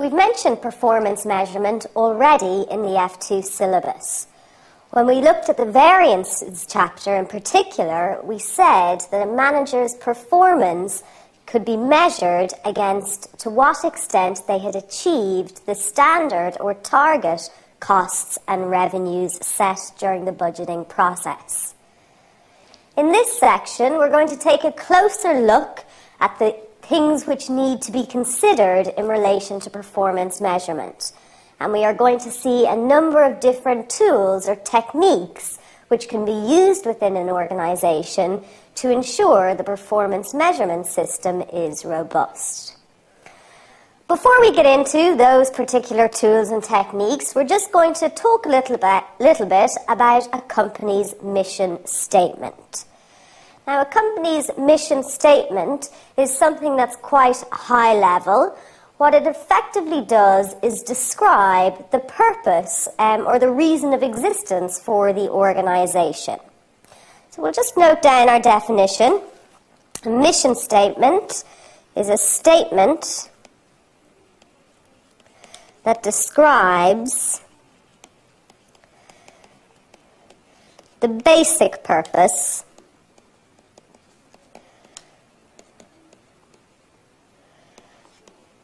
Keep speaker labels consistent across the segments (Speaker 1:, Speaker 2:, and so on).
Speaker 1: we've mentioned performance measurement already in the F2 syllabus. When we looked at the variances chapter in particular, we said that a manager's performance could be measured against to what extent they had achieved the standard or target costs and revenues set during the budgeting process. In this section, we're going to take a closer look at the things which need to be considered in relation to performance measurement. And we are going to see a number of different tools or techniques which can be used within an organization to ensure the performance measurement system is robust. Before we get into those particular tools and techniques, we're just going to talk a little bit, little bit about a company's mission statement. Now, a company's mission statement is something that's quite high level. What it effectively does is describe the purpose um, or the reason of existence for the organization. So we'll just note down our definition. A mission statement is a statement that describes the basic purpose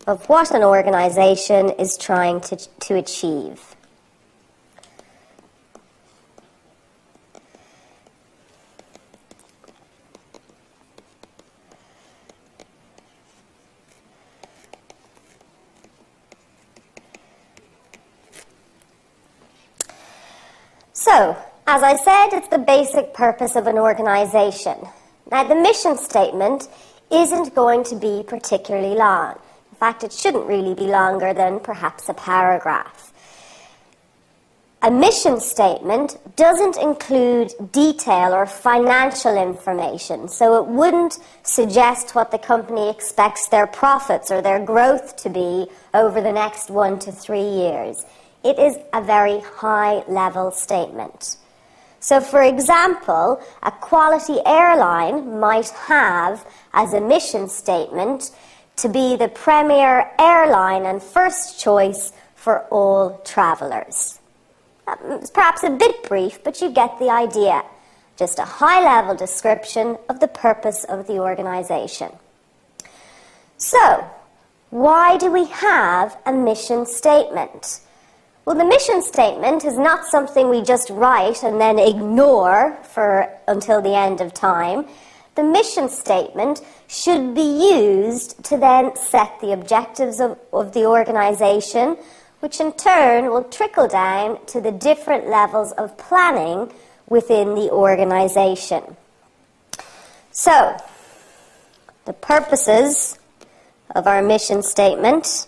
Speaker 1: of what an organization is trying to, to achieve. So, as I said, it's the basic purpose of an organization. Now, the mission statement isn't going to be particularly long. In fact, it shouldn't really be longer than perhaps a paragraph. A mission statement doesn't include detail or financial information, so it wouldn't suggest what the company expects their profits or their growth to be over the next one to three years. It is a very high level statement. So, for example, a quality airline might have as a mission statement to be the premier airline and first choice for all travellers. Um, it's perhaps a bit brief, but you get the idea. Just a high level description of the purpose of the organisation. So, why do we have a mission statement? Well, the mission statement is not something we just write and then ignore for until the end of time. The mission statement should be used to then set the objectives of, of the organization, which in turn will trickle down to the different levels of planning within the organization. So, the purposes of our mission statement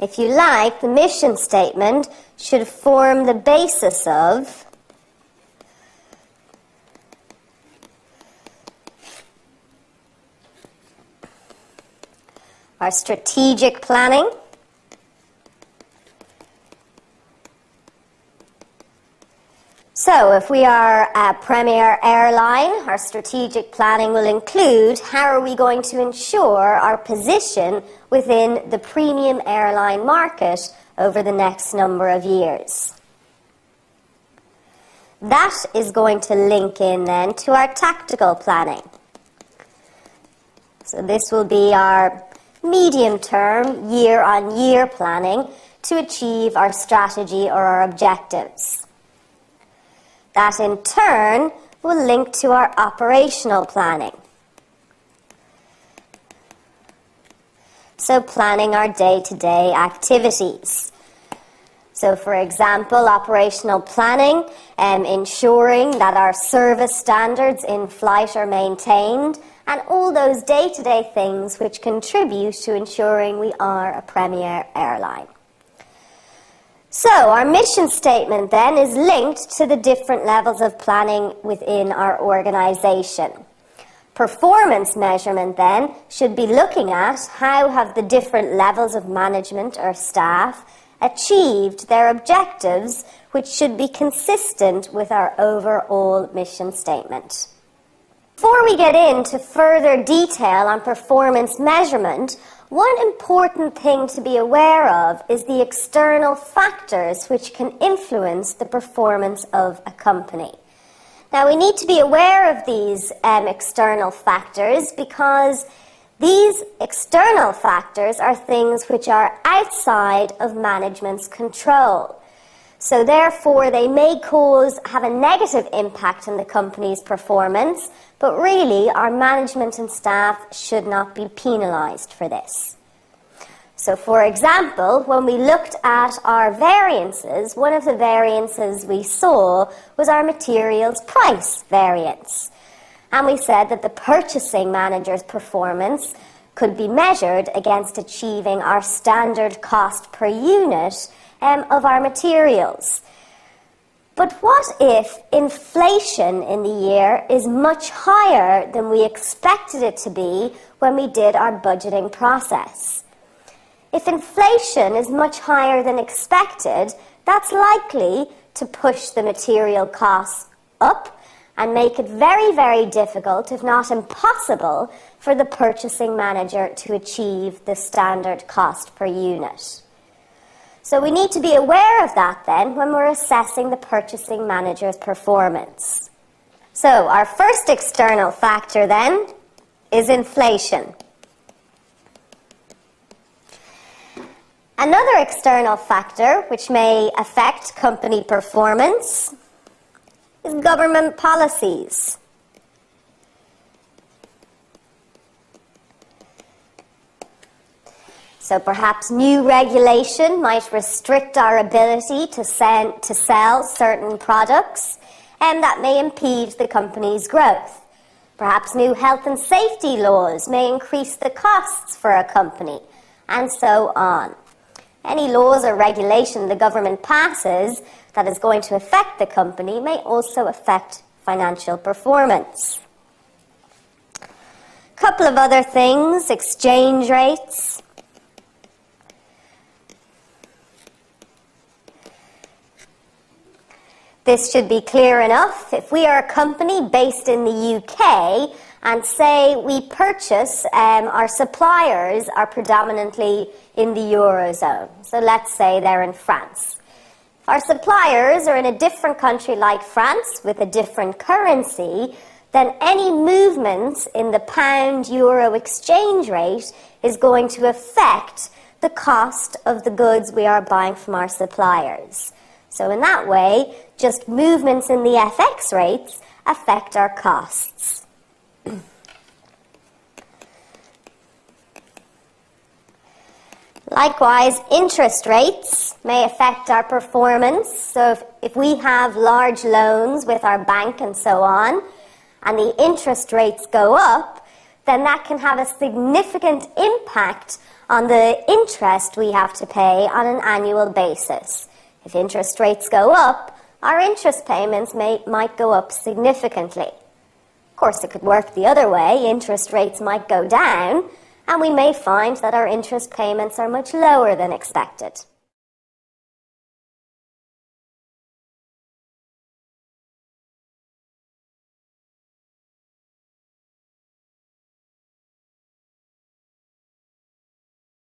Speaker 1: If you like, the mission statement should form the basis of our strategic planning. So, if we are a premier airline, our strategic planning will include how are we going to ensure our position within the premium airline market over the next number of years. That is going to link in then to our tactical planning. So, this will be our medium term, year on year planning to achieve our strategy or our objectives. That in turn will link to our operational planning. So, planning our day to day activities. So, for example, operational planning, um, ensuring that our service standards in flight are maintained, and all those day to day things which contribute to ensuring we are a premier airline. So, our mission statement then is linked to the different levels of planning within our organisation. Performance measurement then should be looking at how have the different levels of management or staff achieved their objectives which should be consistent with our overall mission statement. Before we get into further detail on performance measurement, one important thing to be aware of is the external factors which can influence the performance of a company. Now, we need to be aware of these um, external factors because these external factors are things which are outside of management's control. So therefore, they may cause, have a negative impact on the company's performance, but really our management and staff should not be penalised for this. So for example, when we looked at our variances, one of the variances we saw was our materials price variance. And we said that the purchasing manager's performance could be measured against achieving our standard cost per unit um, of our materials. But what if inflation in the year is much higher than we expected it to be when we did our budgeting process? If inflation is much higher than expected, that's likely to push the material costs up and make it very, very difficult, if not impossible, for the purchasing manager to achieve the standard cost per unit. So we need to be aware of that then when we're assessing the purchasing manager's performance. So our first external factor then is inflation. Another external factor which may affect company performance government policies. So perhaps new regulation might restrict our ability to, send, to sell certain products, and that may impede the company's growth. Perhaps new health and safety laws may increase the costs for a company, and so on. Any laws or regulation the government passes that is going to affect the company may also affect financial performance. A couple of other things exchange rates. This should be clear enough. If we are a company based in the UK and say we purchase, um, our suppliers are predominantly in the Eurozone. So let's say they're in France. Our suppliers are in a different country like France with a different currency, then any movements in the pound euro exchange rate is going to affect the cost of the goods we are buying from our suppliers. So, in that way, just movements in the FX rates affect our costs. Likewise, interest rates may affect our performance. So, if, if, we have large loans with our bank and so on, and the interest rates go up, then that can have a significant impact on the interest we have to pay on an annual basis. If interest rates go up, our interest payments may, might go up significantly. Of course, it could work the other way. Interest rates might go down, and we may find that our interest payments are much lower than expected.